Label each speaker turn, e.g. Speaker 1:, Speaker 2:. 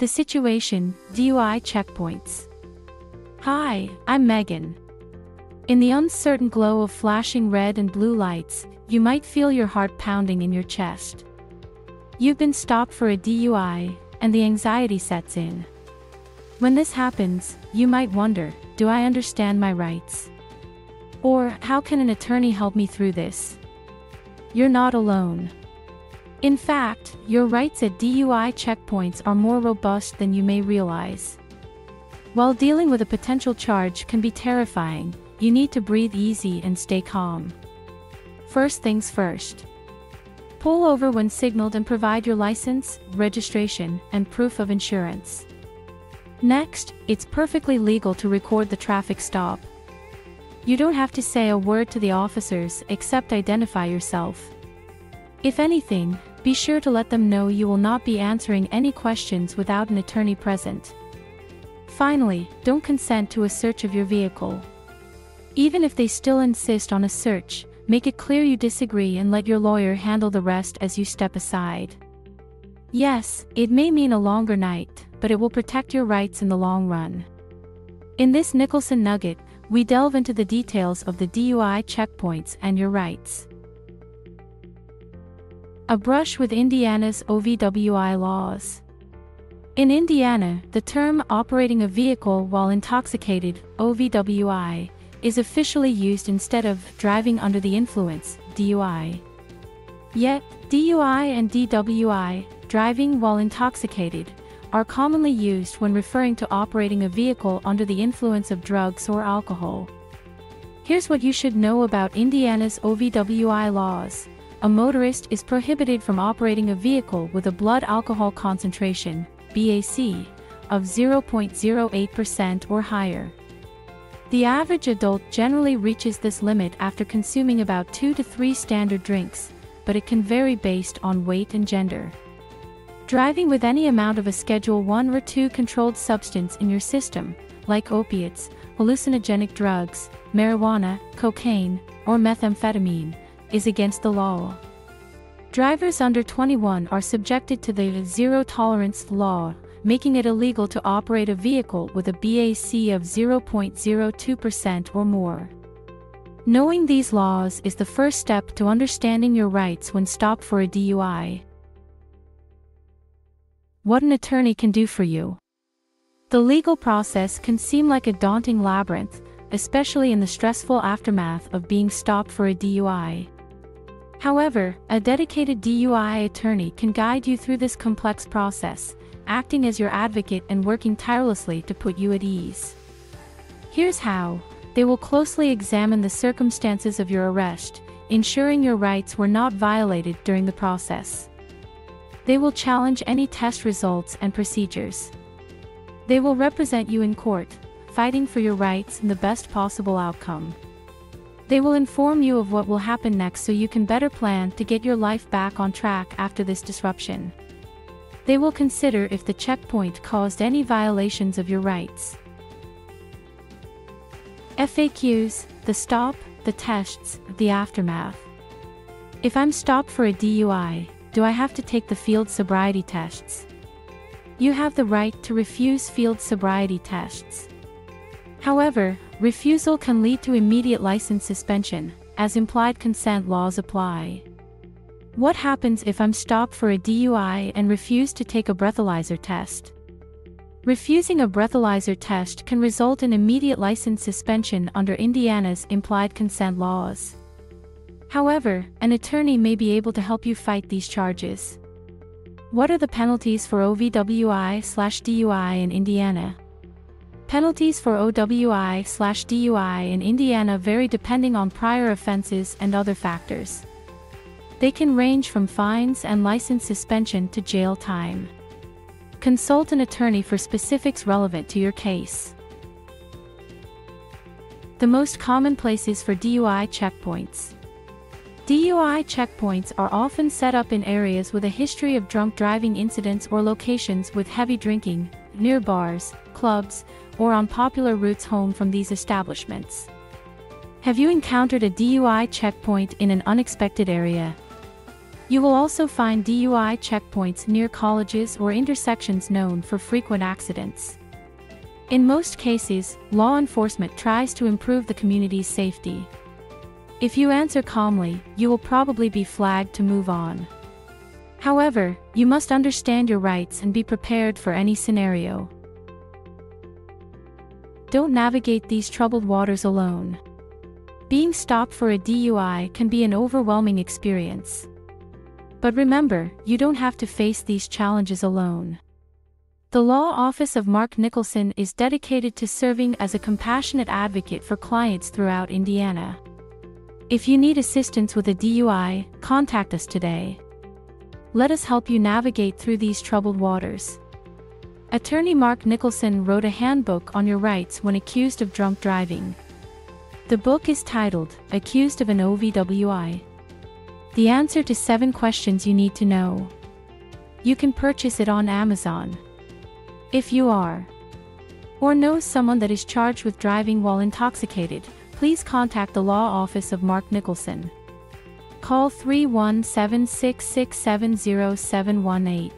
Speaker 1: The situation, DUI checkpoints. Hi, I'm Megan. In the uncertain glow of flashing red and blue lights, you might feel your heart pounding in your chest. You've been stopped for a DUI, and the anxiety sets in. When this happens, you might wonder, do I understand my rights? Or, how can an attorney help me through this? You're not alone. In fact, your rights at DUI checkpoints are more robust than you may realize. While dealing with a potential charge can be terrifying, you need to breathe easy and stay calm. First things first. Pull over when signaled and provide your license, registration, and proof of insurance. Next, it's perfectly legal to record the traffic stop. You don't have to say a word to the officers except identify yourself. If anything, be sure to let them know you will not be answering any questions without an attorney present. Finally, don't consent to a search of your vehicle. Even if they still insist on a search, make it clear you disagree and let your lawyer handle the rest as you step aside. Yes, it may mean a longer night, but it will protect your rights in the long run. In this Nicholson Nugget, we delve into the details of the DUI checkpoints and your rights. A brush with Indiana's OVWI laws. In Indiana, the term operating a vehicle while intoxicated, OVWI, is officially used instead of driving under the influence, DUI. Yet, DUI and DWI, driving while intoxicated, are commonly used when referring to operating a vehicle under the influence of drugs or alcohol. Here's what you should know about Indiana's OVWI laws a motorist is prohibited from operating a vehicle with a blood alcohol concentration, BAC, of 0.08% or higher. The average adult generally reaches this limit after consuming about 2 to 3 standard drinks, but it can vary based on weight and gender. Driving with any amount of a Schedule 1 or 2 controlled substance in your system, like opiates, hallucinogenic drugs, marijuana, cocaine, or methamphetamine, is against the law. Drivers under 21 are subjected to the zero tolerance law, making it illegal to operate a vehicle with a BAC of 0.02% or more. Knowing these laws is the first step to understanding your rights when stopped for a DUI. What an attorney can do for you. The legal process can seem like a daunting labyrinth, especially in the stressful aftermath of being stopped for a DUI. However, a dedicated DUI attorney can guide you through this complex process, acting as your advocate and working tirelessly to put you at ease. Here's how. They will closely examine the circumstances of your arrest, ensuring your rights were not violated during the process. They will challenge any test results and procedures. They will represent you in court, fighting for your rights and the best possible outcome. They will inform you of what will happen next so you can better plan to get your life back on track after this disruption. They will consider if the checkpoint caused any violations of your rights. FAQs, the stop, the tests, the aftermath. If I'm stopped for a DUI, do I have to take the field sobriety tests? You have the right to refuse field sobriety tests. However, refusal can lead to immediate license suspension, as implied consent laws apply. What happens if I'm stopped for a DUI and refuse to take a breathalyzer test? Refusing a breathalyzer test can result in immediate license suspension under Indiana's implied consent laws. However, an attorney may be able to help you fight these charges. What are the penalties for OVWI slash DUI in Indiana? Penalties for OWI slash DUI in Indiana vary depending on prior offenses and other factors. They can range from fines and license suspension to jail time. Consult an attorney for specifics relevant to your case. The most common places for DUI checkpoints. DUI checkpoints are often set up in areas with a history of drunk driving incidents or locations with heavy drinking, near bars, clubs, or on popular routes home from these establishments. Have you encountered a DUI checkpoint in an unexpected area? You will also find DUI checkpoints near colleges or intersections known for frequent accidents. In most cases, law enforcement tries to improve the community's safety. If you answer calmly, you will probably be flagged to move on. However, you must understand your rights and be prepared for any scenario. Don't navigate these troubled waters alone. Being stopped for a DUI can be an overwhelming experience. But remember, you don't have to face these challenges alone. The law office of Mark Nicholson is dedicated to serving as a compassionate advocate for clients throughout Indiana. If you need assistance with a DUI, contact us today. Let us help you navigate through these troubled waters. Attorney Mark Nicholson wrote a handbook on your rights when accused of drunk driving. The book is titled, Accused of an OVWI. The answer to 7 questions you need to know. You can purchase it on Amazon. If you are or know someone that is charged with driving while intoxicated, please contact the law office of Mark Nicholson. Call 317 6670718.